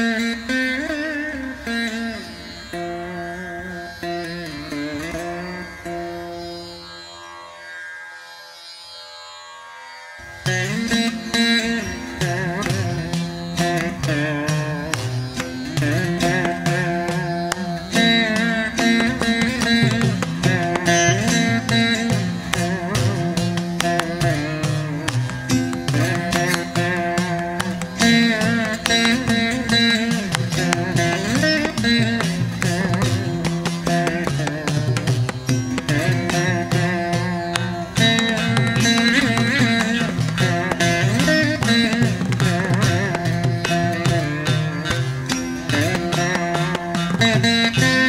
Mm-hmm. Yeah.